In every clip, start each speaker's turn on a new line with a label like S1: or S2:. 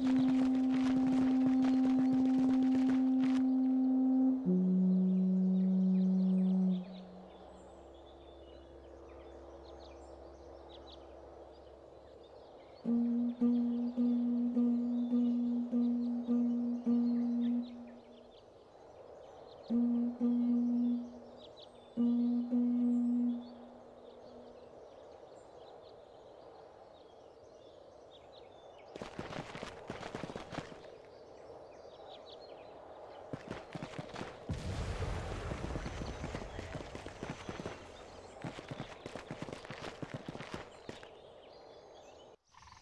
S1: Mm-hmm.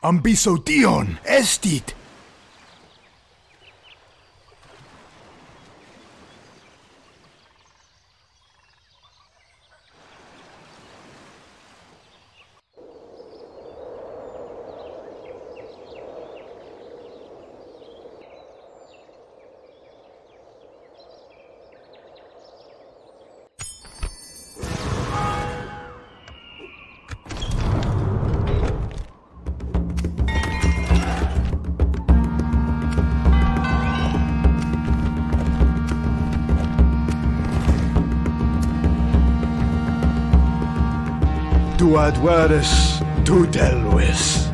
S1: ambiso Dion estit! Tu adveris, tu delvis.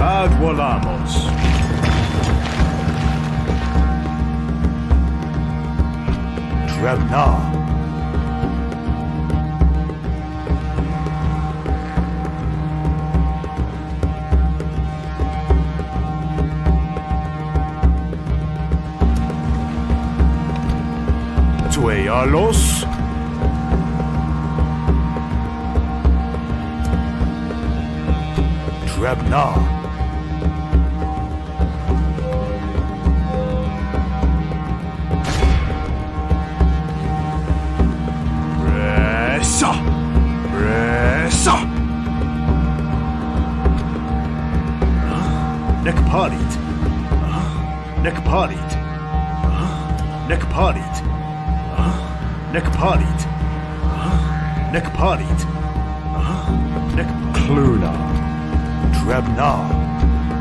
S2: Ad volamos.
S1: Drevna.
S2: Tuealos.
S1: Drevna. Pressa! Pressa!
S2: Nekparit. Nekparit. Nekparit. Nekparit. Nekparit. Nek
S1: Cluna. Drevna.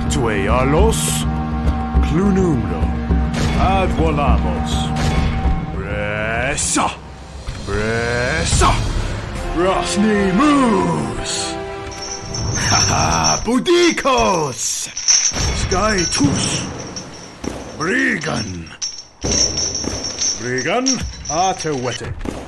S2: Tuealos.
S1: Clunumno.
S2: Ad volamos.
S1: Pressa! Pressa! Rosny moves! Haha! Budikos! Sky Tus! Brigan!
S2: Regan. Artewete.
S1: Clunumno.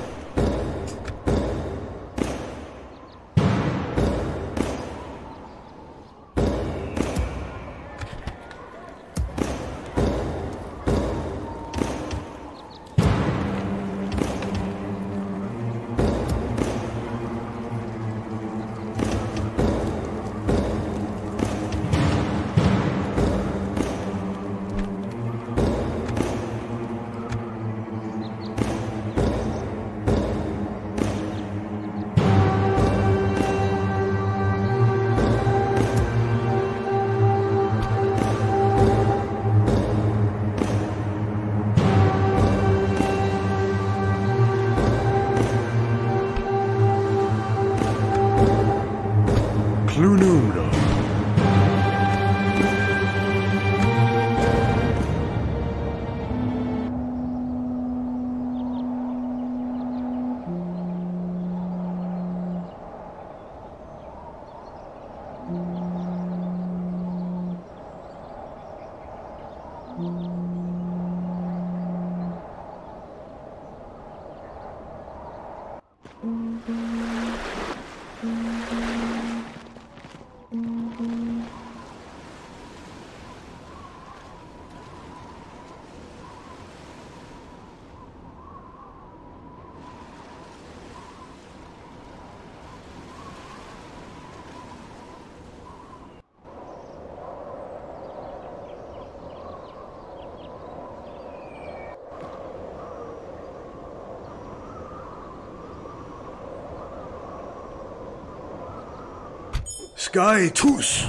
S1: Mm-hmm. Sky Tous!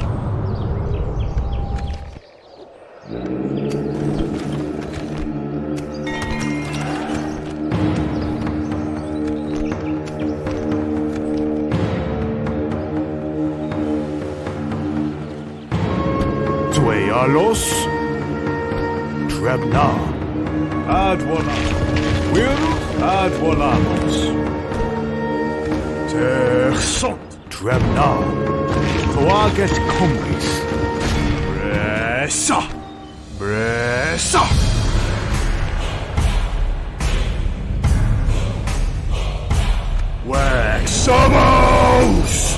S2: Tuealos Trebna Adwalamos Will Adwalamos
S1: Terxont
S2: Trebna. Coaget cumbris.
S1: Bressa. Bressa. Waxamos.
S3: Toy,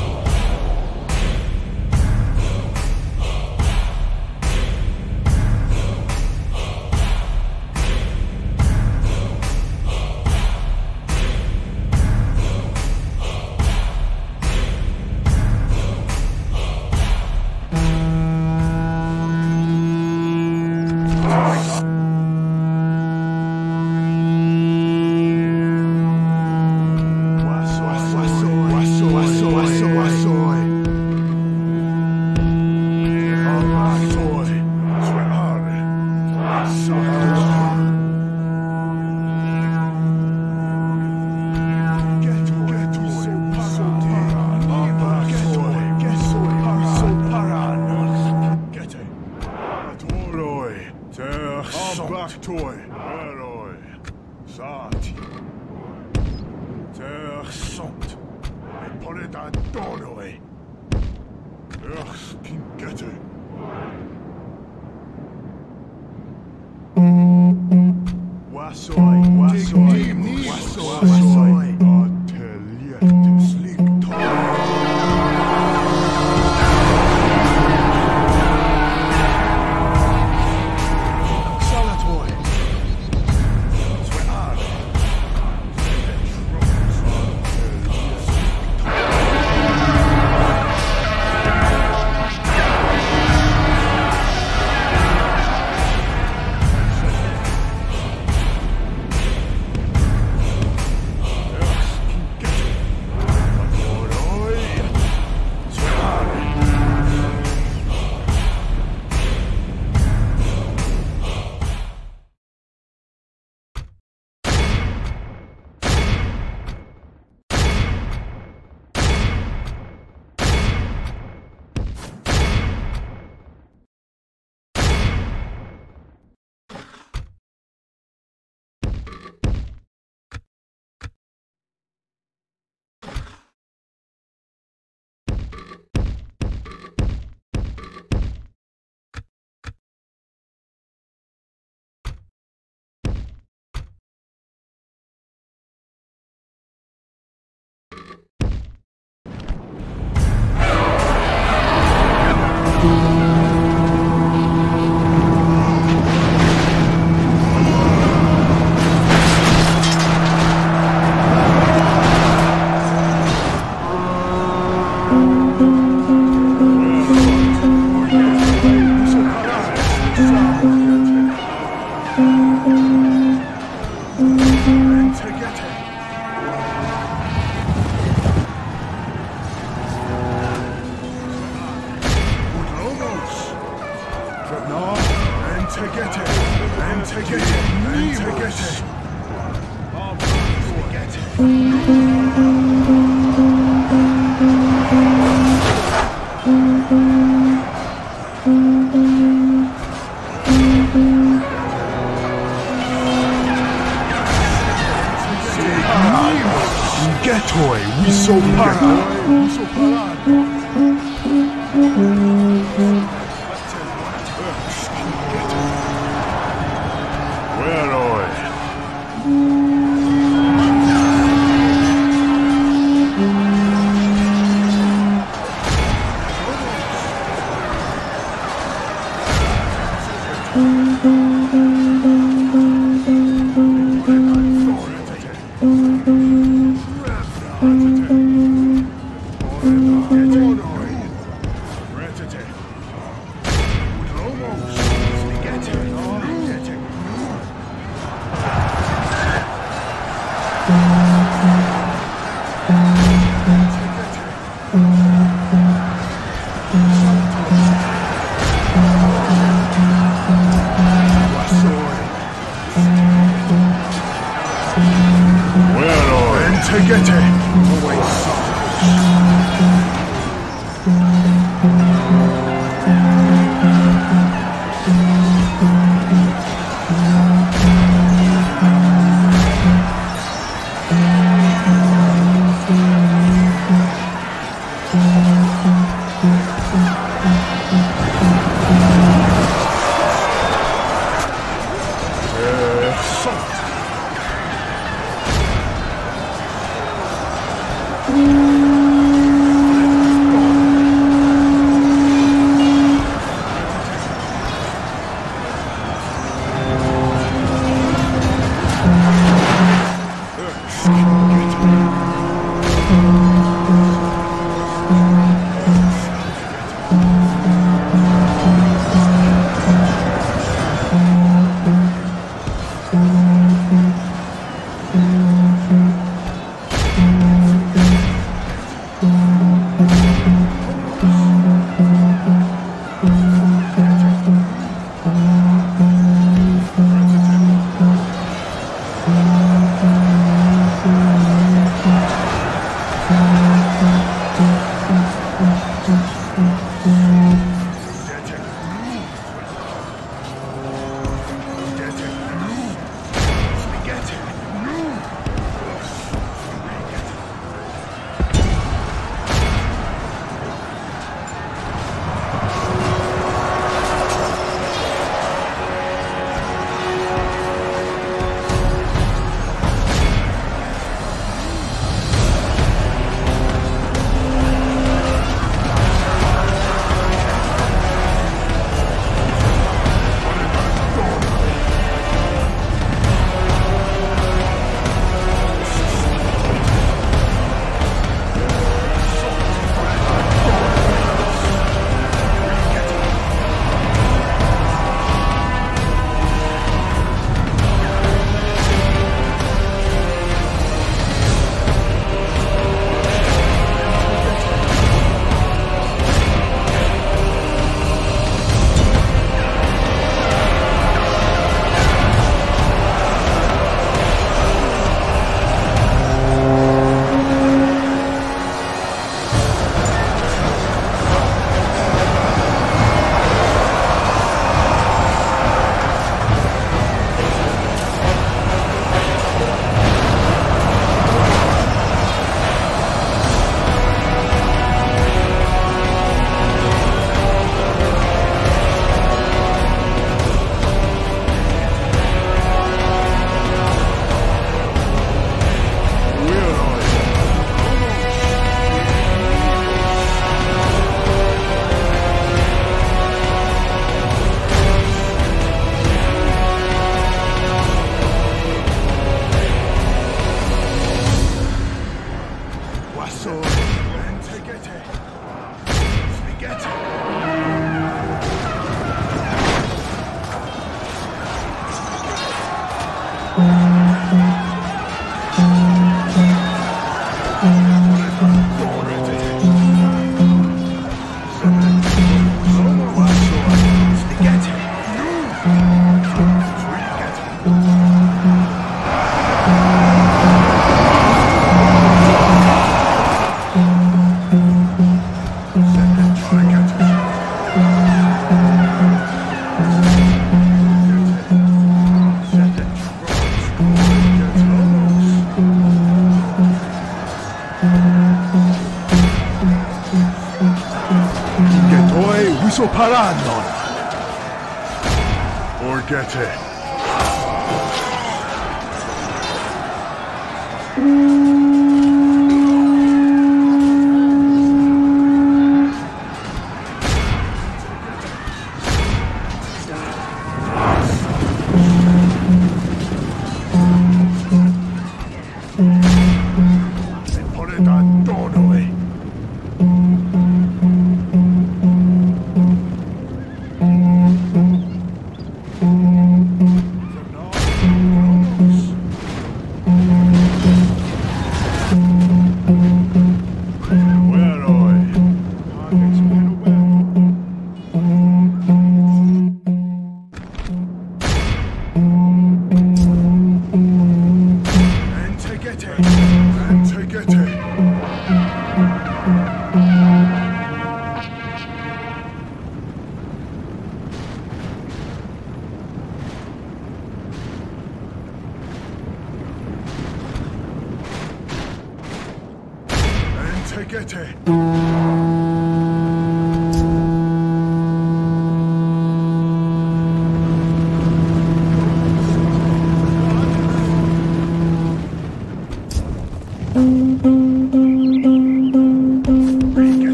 S2: Parannon.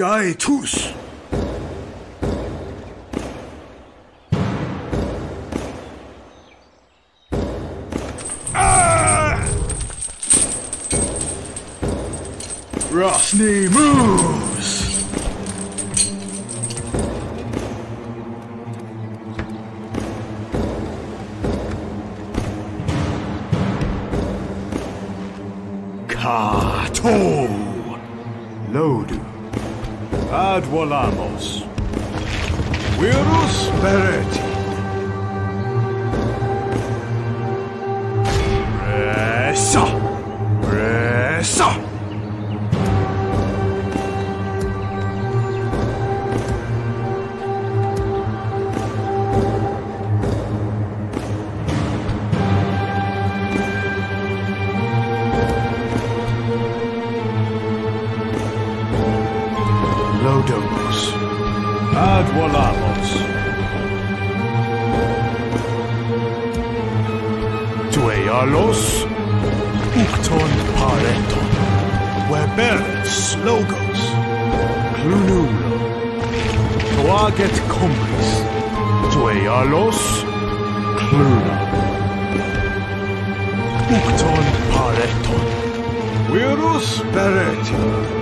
S1: Sky Tus. Ah! Rosny moves. Kato. Lodu. Ad volamos. Virus Bereti. Ukton pareton. Virus bereti.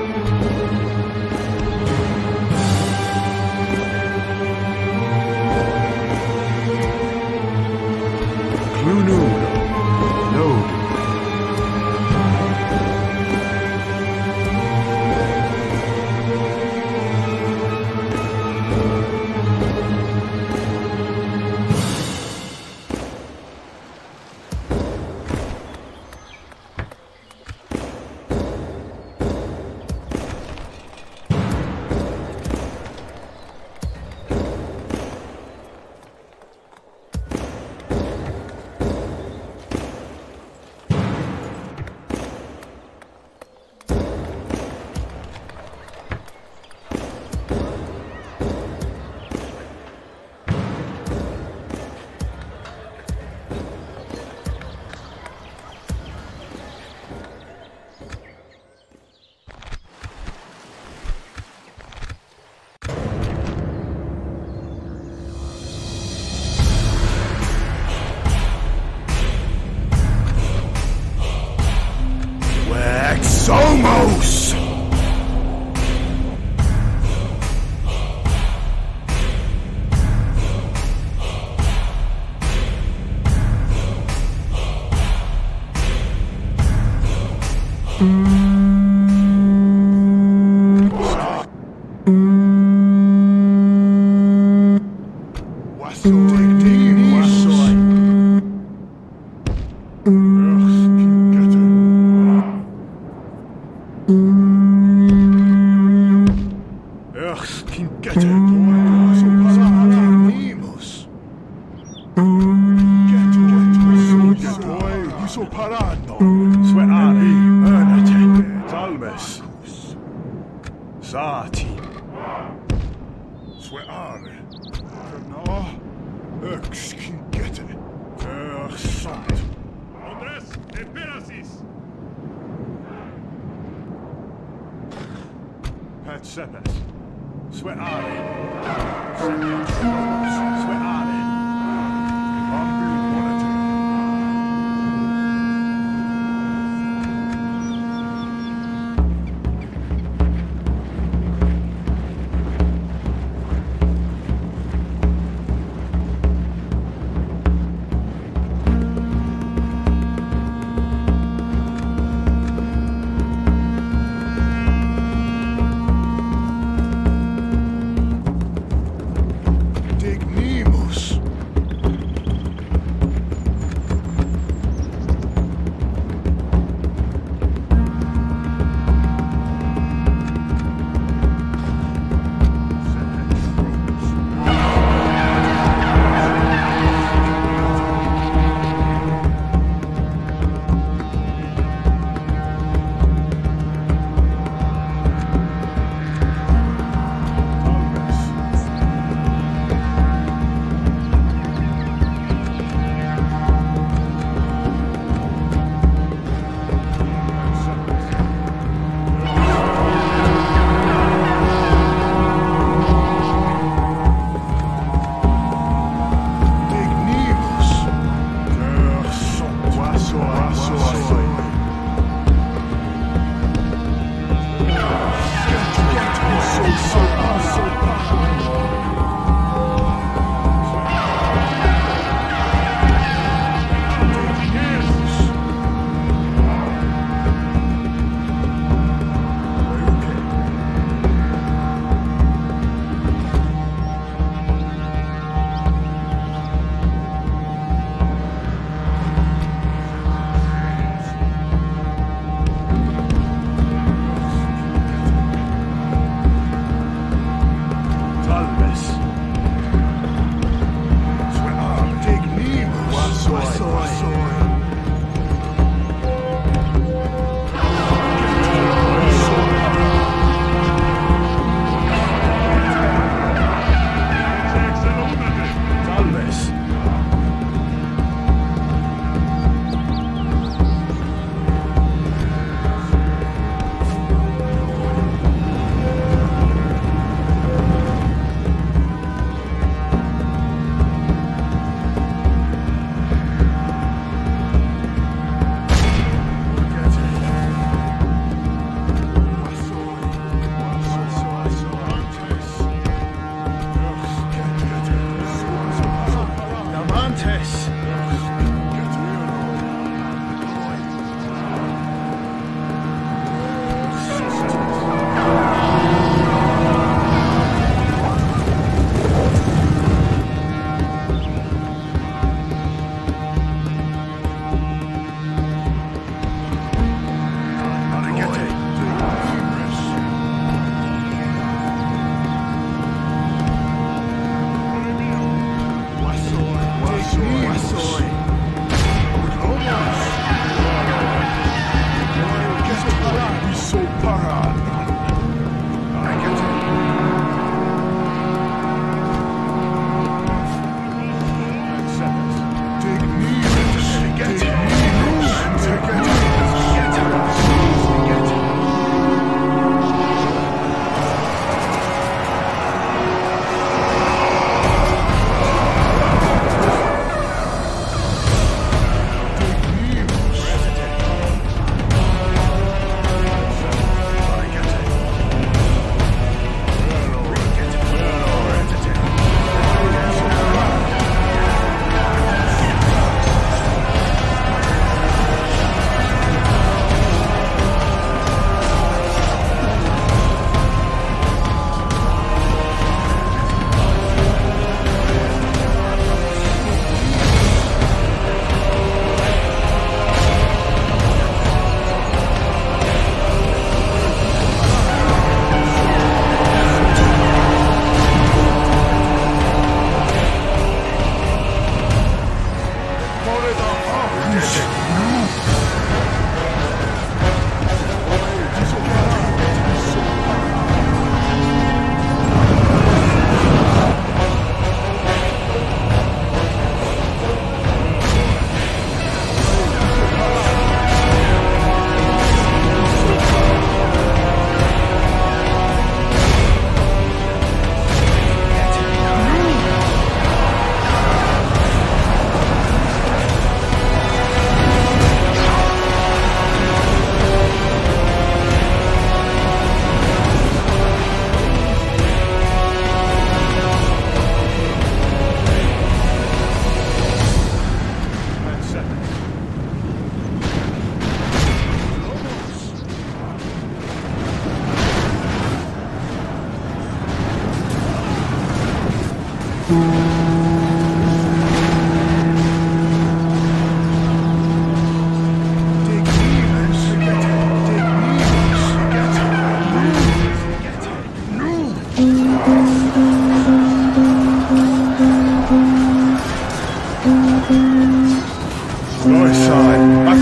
S1: Sati,
S2: Sveare. No. Öx can get it. Ugh, sånt.
S3: Andres, Eperasis!
S1: Pet Sepes, Sveari,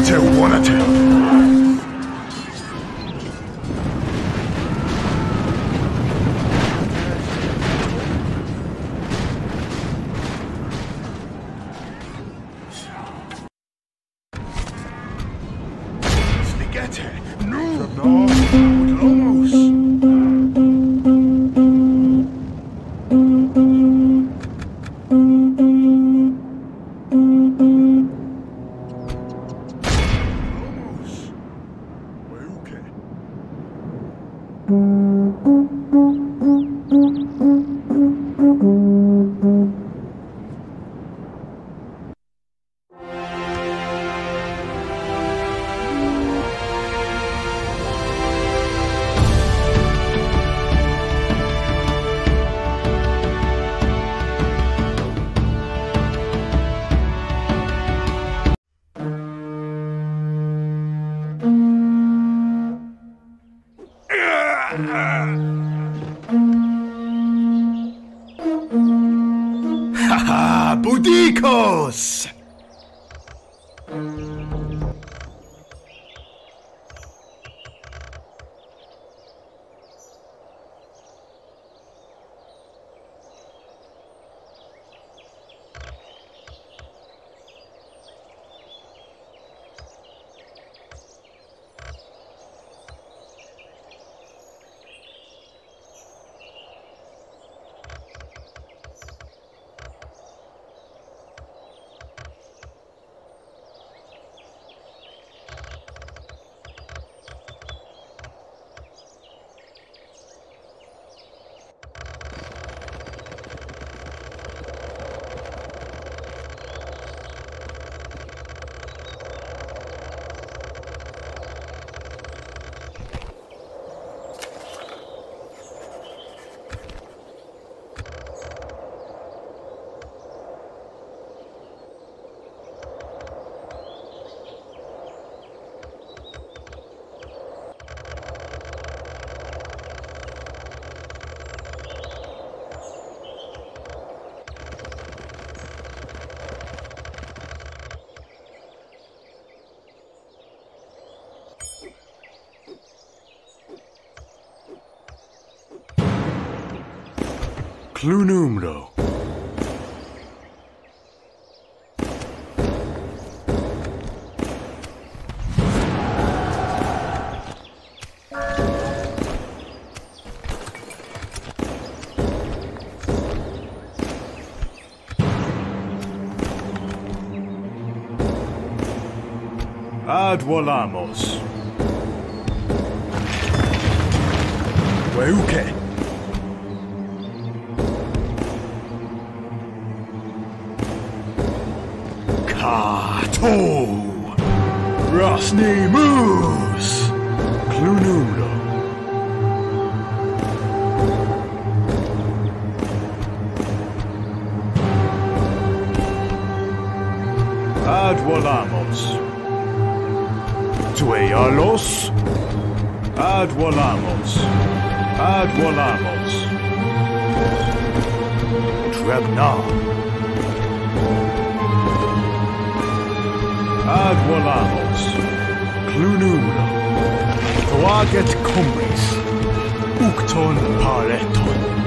S2: side, back to one
S3: Clue numero.
S1: Ad volamos.
S3: Weuke. Kato. Rosny Moose. Clue numero.
S1: Ad volamos.
S3: Tueyalos.
S1: Ad volamos.
S3: Trebna. Clue numero. Toaget cumbris. Ucton pareton.